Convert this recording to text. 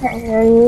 Hello. Hello.